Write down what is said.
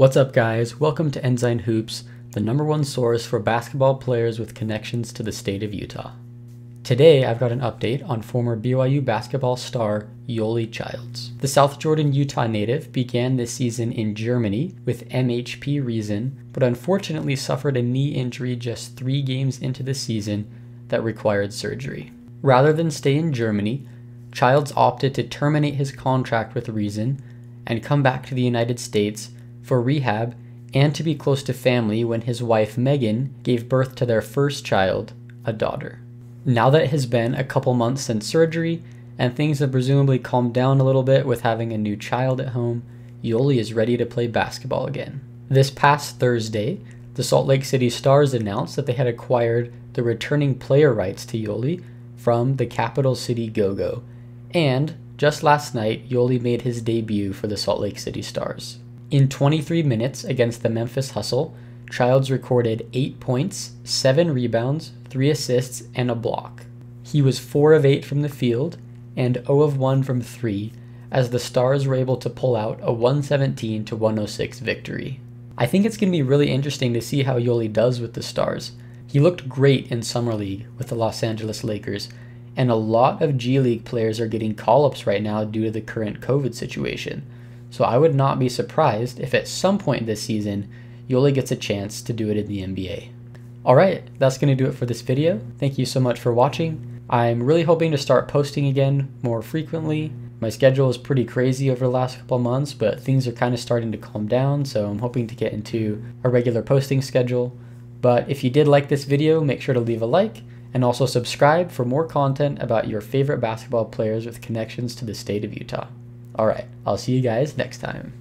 What's up, guys? Welcome to Ensign Hoops, the number one source for basketball players with connections to the state of Utah. Today, I've got an update on former BYU basketball star Yoeli Childs. The South Jordan, Utah native began this season in Germany with MHP Riesen, but unfortunately suffered a knee injury just three games into the season that required surgery. Rather than stay in Germany, Childs opted to terminate his contract with Riesen and come back to the United States for rehab and to be close to family when his wife Megan gave birth to their first child, a daughter. Now that it has been a couple months since surgery and things have presumably calmed down a little bit with having a new child at home, Yoeli is ready to play basketball again. This past Thursday, the Salt Lake City Stars announced that they had acquired the returning player rights to Yoeli from the Capital City Go-Go. And just last night, Yoeli made his debut for the Salt Lake City Stars. In 23 minutes against the Memphis Hustle, Childs recorded 8 points, 7 rebounds, 3 assists, and a block. He was 4 of 8 from the field and 0 of 1 from 3 as the Stars were able to pull out a 117 to 106 victory. I think it's going to be really interesting to see how Yoeli does with the Stars. He looked great in Summer League with the Los Angeles Lakers, and a lot of G League players are getting call ups right now due to the current COVID situation. So I would not be surprised if at some point this season, Yoeli gets a chance to do it in the NBA. Alright, that's going to do it for this video. Thank you so much for watching. I'm really hoping to start posting again more frequently. My schedule is pretty crazy over the last couple months, but things are kind of starting to calm down, so I'm hoping to get into a regular posting schedule. But if you did like this video, make sure to leave a like and also subscribe for more content about your favorite basketball players with connections to the state of Utah. All right, I'll see you guys next time.